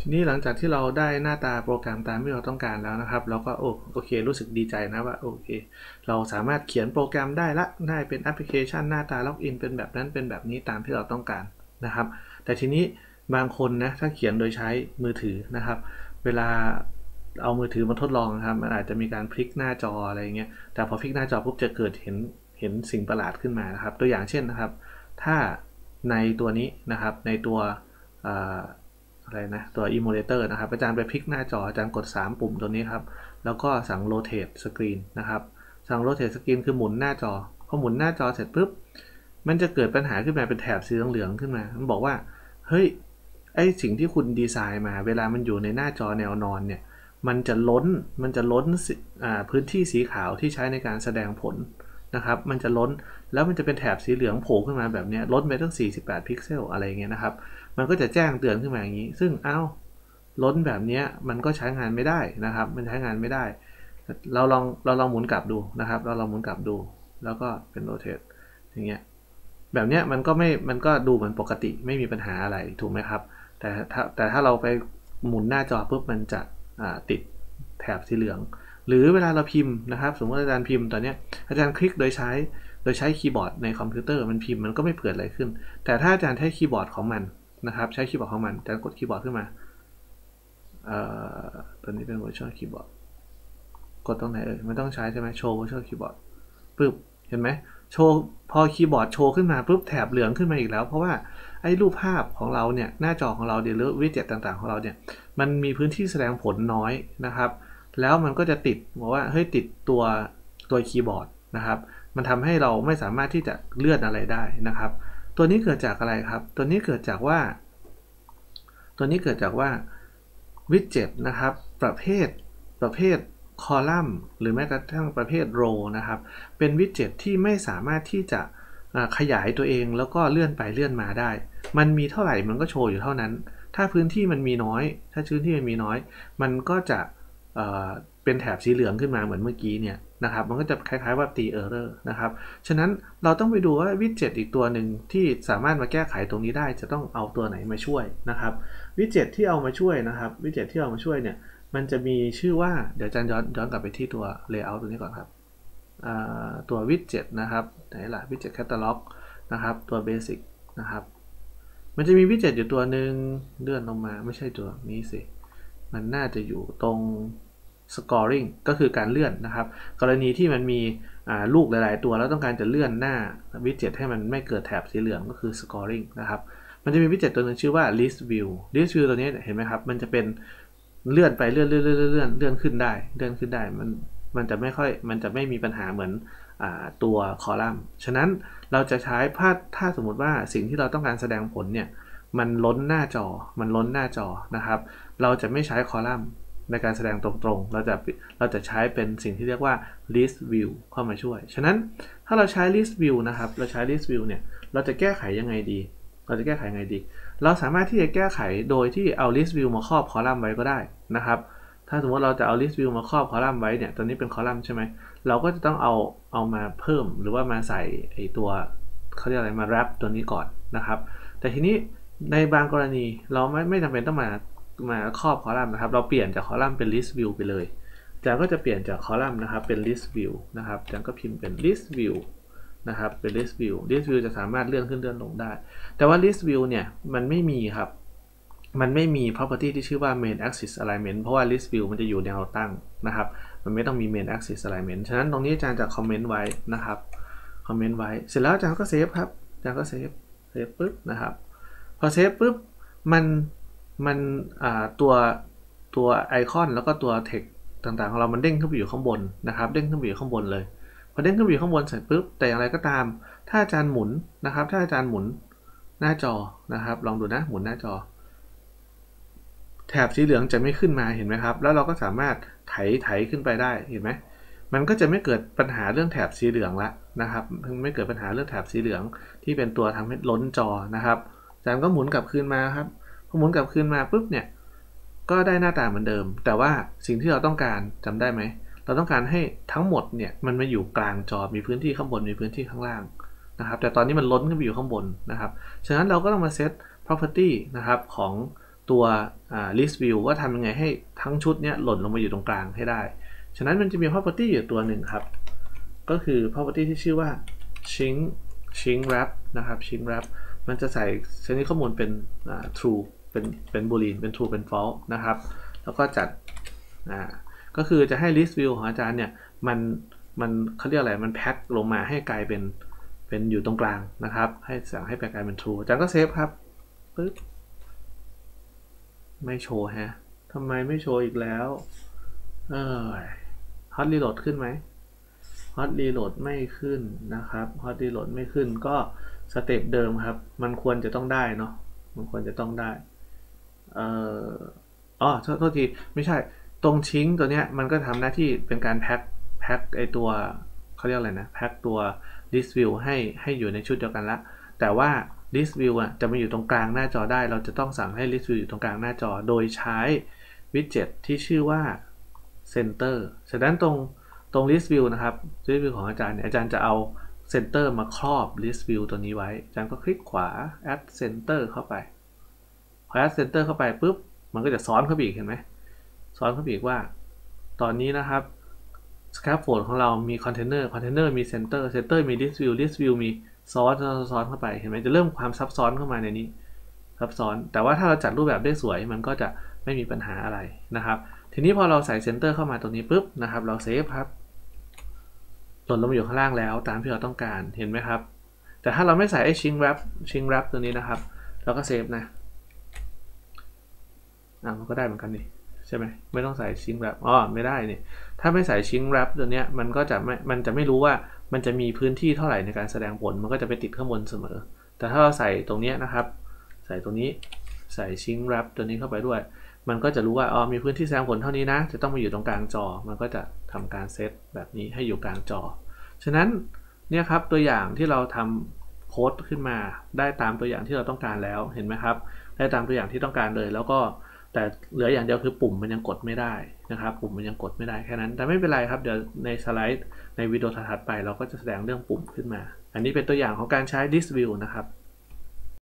ทีนี้หลังจากที่เราได้หน้าตาโปรแกรมตามที่เราต้องการแล้วนะครับ เราก็โอโอเค รู้สึกดีใจนะว่าโอเค เราสามารถเขียนโปรแกรมได้ละได้เป็นแอปพลิเคชันหน้าตาล็อกอินเป็นแบบนั้นเป็นแบบนี้ตามที่เราต้องการนะครับ แต่ทีนี้บางคนนะถ้าเขียนโดยใช้มือถือนะครับ เวลาเอามือถือมาทดลองนะครับ มันอาจจะมีการพลิกหน้าจออะไรเงี้ยแต่พอพลิกหน้าจอปุ๊บจะเกิดเห็นเห็นสิ่งประหลาดขึ้นมานะครับ ตัวอย่างเช่นนะครับ ถ้าในตัวนี้นะครับในตัว อะไรนะตัว emulator นะครับอาจารย์ไปพลิกหน้าจออาจารย์กด 3 ปุ่มตัวนี้ครับ แล้วก็สั่ง rotate screen นะครับ สั่ง rotate screen คือหมุนหน้าจอพอหมุนหน้าจอเสร็จปุ๊บมันจะเกิดปัญหาขึ้นมาเป็นแถบสีเหลืองๆขึ้นมา มันบอกว่า เฮ้ย ไอสิ่งที่คุณดีไซน์มา เวลามันอยู่ในหน้าจอแนวนอนเนี่ย มันจะล้น มันจะล้นพื้นที่สีขาวที่ใช้ในการแสดงผล นะครับมันจะล้นแล้วมันจะเป็นแถบสีเหลืองโผล่ขึ้นมาแบบนี้ล้นไปตั้ง 48 พิกเซลอะไรเงี้ยนะครับ มันก็จะแจ้งเตือนขึ้นมาอย่างนี้ ซึ่งอ้าวล้นแบบนี้มันก็ใช้งานไม่ได้นะครับ มันใช้งานไม่ได้ เราลองเราลองหมุนกลับดูนะครับ เราลองหมุนกลับดู แล้วก็เป็น rotate อย่างเงี้ยแบบเนี้ยมันก็ไม่มันก็ดูเหมือนปกติไม่มีปัญหาอะไรถูกไหมครับ แต่ถ้าแต่ถ้าเราไปหมุนหน้าจอปุ๊บมันจะติดแถบสีเหลือง หรือเวลาเราพิมพ์นะครับ สมมติอาจารย์พิมพ์ตอนนี้อาจารย์คลิกโดยใช้โดยใช้คีย์บอร์ดในคอมพิวเตอร์มันพิมพ์มันก็ไม่เกิดอะไรขึ้น แต่ถ้าอาจารย์ใช้คีย์บอร์ดของมันนะครับใช้คีย์บอร์ดของมันอาจะกดคีย์บอร์ดขึ้นมาเอ่อตัวนี้เป็น virtual keyboard กดตรงไหนเอ่ยไม่ต้องใช้ใช่ไหมโชว์ virtual keyboard ปึ๊บเห็นไหมโชว์พอคีย์บอร์ดโชว์ขึ้นมาปุ๊บแถบเหลืองขึ้นมาอีกแล้ว เพราะว่าไอ้รูปภาพของเราเนี่ยหน้าจอของเราเดี๋ยวหรือ widget ต่างๆ ของเราเนี่ยมันมีพื้นที่แสดงผลน้อยนะครับ แล้วมันก็จะติดบอกว่าเฮ้ยติดตัวตัวคีย์บอร์ดนะครับ มันทำให้เราไม่สามารถที่จะเลื่อนอะไรได้นะครับ ตัวนี้เกิดจากอะไรครับ ตัวนี้เกิดจากว่า ตัวนี้เกิดจากว่าวิดเจ็ตนะครับ ประเภทประเภทคอลัมน์หรือแม้กระทั่งประเภทโรนะครับ เป็นวิดเจ็ตที่ไม่สามารถที่จะขยายตัวเองแล้วก็เลื่อนไปเลื่อนมาได้ มันมีเท่าไหร่มันก็โชว์อยู่เท่านั้น ถ้าพื้นที่มันมีน้อย ถ้าพื้นที่มันมีน้อย มันก็จะ เป็นแถบสีเหลืองขึ้นมาเหมือนเมื่อกี้เนี่ยนะครับ มันก็จะคล้ายๆว่าตี error นะครับ ฉะนั้นเราต้องไปดูว่า widget อีกตัวหนึ่งที่สามารถมาแก้ไขตรงนี้ได้จะต้องเอาตัวไหนมาช่วยนะครับ widget ที่เอามาช่วยนะครับ widget ที่เอามาช่วยเนี่ย มันจะมีชื่อว่า เดี๋ยวจารย์ย้อนย้อนกลับไปที่ตัว layout ตัวนี้ก่อนครับตัว widget นะครับ ไหนล่ะ widget catalogนะครับ ตัวเบสิกนะครับ มันจะมีวิดเจ็ตอยู่ตัวหนึ่งเลื่อนลงมาไม่ใช่ตัวนี้สิ มันน่าจะอยู่ตรง scoring ก็คือการเลื่อนนะครับ กรณีที่มันมีลูกหลาย ๆ ตัวแล้วต้องการจะเลื่อนหน้าวิดเจ็ตให้มันไม่เกิดแถบสีเหลืองก็คือ scoring นะครับมันจะมีวิดเจ็ตตัวนึงชื่อว่า list view list view ตัวนี้เห็นไหมครับ มันจะเป็นเลื่อนไปเลื่อนเลื่อนเลื่อนเลื่อนเลื่อนขึ้นได้ เลื่อนขึ้นได้มันมันจะไม่ค่อยมันจะไม่มีปัญหาเหมือนอตัวคอลัมน์ ฉะนั้นเราจะใช้ถ้าถ้าสมมติว่าสิ่งที่เราต้องการแสดงผลเนี่ยมันล้นหน้าจอมันล้นหน้าจอนะครับ เราจะไม่ใช้คอลัมน์ ในการแสดงตรงๆ เราจะเราจะใช้เป็นสิ่งที่เรียกว่า list view เข้ามาช่วย ฉะนั้นถ้าเราใช้ list view นะครับ เราใช้ list view เนี่ย เราจะแก้ไขยังไงดี เราจะแก้ไขยังไงดี เราสามารถที่จะแก้ไขโดยที่เอา list view มาครอบคอลัมน์ไว้ก็ได้นะครับ ถ้าสมมติเราจะเอา list view มาครอบคอลัมน์ไว้เนี่ย ตอนนี้เป็นคอลัมน์ใช่ไหม เราก็จะต้องเอาเอามาเพิ่มหรือว่ามาใส่ไอตัวเขาเรียกอะไรมา wrap ตัวนี้ก่อนนะครับ แต่ทีนี้ในบางกรณีเราไม่ไม่จำเป็นต้องมา มาครอบคอลัมน์นะครับ เราเปลี่ยนจากคอลัมน์เป็น list view ไปเลยจารย์ก็จะเปลี่ยนจากคอลัมน์นะครับเป็น list view นะครับจารย์ก็พิมพ์เป็น list view นะครับเป็น list view list view จะสามารถเลื่อนขึ้นเลื่อนลงได้แต่ว่า list view เนี่ยมันไม่มีครับมันไม่มี property ที่ชื่อว่า main axis alignment เพราะว่า list view มันจะอยู่แนวตั้งนะครับ มันไม่ต้องมี main axis alignment ฉะนั้นตรงนี้อาจารย์จะ comment ไว้นะครับ comment ไว้ เสร็จแล้วอาจารย์ก็ save ครับอาจารย์ก็ save save ปุ๊บนะครับ พอ save ปุ๊บ มัน มันตัวตัวไอคอนแล้วก็ตัวเทคต่างๆของเรามันเด้งขึ้นไปอยู่ข้างบนนะครับเด้งขึ้นไปอยู่ข้างบนเลยพอเด้งขึ้นไปอยู่ข้างบนเสร็จปุ๊บแต่อย่างไรก็ตาม ถ้าอาจารย์หมุนนะครับ ถ้าอาจารย์หมุนหน้าจอนะครับ ลองดูนะหมุนหน้าจอ แถบสีเหลืองจะไม่ขึ้นมาเห็นไหมครับ แล้วเราก็สามารถไถไถขึ้นไปได้เห็นไหมมันก็จะไม่เกิดปัญหาเรื่องแถบสีเหลืองละนะครับไม่เกิดปัญหาเรื่องแถบสีเหลืองที่เป็นตัวทำให้ล้นจอนะครับอาจารย์ก็หมุนกลับคืนมาครับ พอหมุนกลับคืนมาปุ๊บเนี่ย ก็ได้หน้าตาเหมือนเดิม แต่ว่าสิ่งที่เราต้องการจำได้ไหม เราต้องการให้ทั้งหมดเนี่ยมันมาอยู่กลางจอ มีพื้นที่ข้างบน มีพื้นที่ข้างล่างนะครับ แต่ตอนนี้มันล้นขึ้นไปอยู่ข้างบนนะครับ ฉะนั้นเราก็ต้องมาเซต property นะครับของตัว list view ว่าทำยังไงให้ทั้งชุดเนี้ยหล่นลงมาอยู่ตรงกลางให้ได้ ฉะนั้นมันจะมี property อยู่ตัวหนึ่งครับ ก็คือ property ที่ชื่อว่า shrink shrink wrap นะครับ shrink wrap มันจะใส่ชนิดข้อมูลเป็น true เป็นเป็น boolean เป็น true เป็น false นะครับ แล้วก็จัดอ่าก็คือจะให้ list view ของอาจารย์เนี่ยมันมันเขาเรียกอะไรมันแพ็คลงมาให้กลายเป็นเป็นอยู่ตรงกลางนะครับ ให้ shrink wrap กลายเป็น true อาจารย์ก็ save ครับปึ๊บไม่โชว์ฮะทำไมไม่โชว์อีกแล้ว เออ hot reload ขึ้นไหม hot reload ไม่ขึ้นนะครับ hot reload ไม่ขึ้นก็ step เดิมครับ มันควรจะต้องได้เนาะมันควรจะต้องได้ เอ่ออ๋อโทษที ไม่ใช่ ตรงชิงตัวเนี้ยมันก็ทำหน้าที่เป็นการแพ็คแพ็คไอตัวเขาเรียกอะไรนะ แพ็คตัว list view ให้ให้อยู่ในชุดเดียวกันละ แต่ว่า list view อะจะมาอยู่ตรงกลางหน้าจอได้ เราจะต้องสั่งให้ list view อยู่ตรงกลางหน้าจอ โดยใช้วิดเจ็ตที่ชื่อว่า center ฉะนั้นตรงตรง list view นะครับ list view ของอาจารย์เนี่ยอาจารย์จะเอา center มาครอบ list view ตัวนี้ไว้ อาจารย์ก็คลิกขวา add center เข้าไป พอ add center เข้าไปปุ๊บ มันก็จะซ้อนเข้าไปอีกเห็นไหมซ้อนเข้าไปอีกว่า ตอนนี้นะครับ scaffold ของเรามี container container มี center center มี list view list view มีซ้อนซ้อนเข้าไปเห็นไหมจะเริ่มความซับซ้อนเข้ามาในนี้ ซับซ้อน แต่ว่าถ้าเราจัดรูปแบบได้สวยมันก็จะไม่มีปัญหาอะไรนะครับ ทีนี้พอเราใส่ center เข้ามาตรงนี้ปุ๊บนะครับ เราเซฟครับหล่นลงมาอยู่ข้างล่างแล้วตามที่เราต้องการเห็นไหมครับ แต่ถ้าเราไม่ใส่ไอ้ shrink wrap shrink wrap ตัวนี้นะครับ เราก็เซฟนะ อ่ามันก็ได้เหมือนกันนี่ใช่ไหมไม่ต้องใส่ชิงแรปอ๋อไม่ได้นี่ถ้าไม่ใส่ชิงแรปตัวเนี้ยมันก็จะไม่มันจะไม่รู้ว่ามันจะมีพื้นที่เท่าไหร่ในการแสดงผลมันก็จะไปติดข้างบนเสมอ แต่ถ้าเราใส่ตรงนี้นะครับ ใส่ตรงนี้ใส่ชิงแรปตัวนี้เข้าไปด้วย มันก็จะรู้ว่าอ๋อมีพื้นที่แสดงผลเท่านี้นะ จะต้องมาอยู่ตรงกลางจอ มันก็จะทำการเซตแบบนี้ให้อยู่กลางจอ ฉะนั้นเนี่ยครับตัวอย่างที่เราทำโค้ดขึ้นมาได้ตามตัวอย่างที่เราต้องการแล้วเห็นไหมครับ ได้ตามตัวอย่างที่ต้องการเลย แล้วก็ แต่เหลืออย่างเดียวคือปุ่มมันยังกดไม่ได้นะครับ ปุ่มมันยังกดไม่ได้แค่นั้น แต่ไม่เป็นไรครับ เดี๋ยวในสไลด์ในวิดีโอถัดไป เราก็จะแสดงเรื่องปุ่มขึ้นมา อันนี้เป็นตัวอย่างของการใช้ This View นะครับ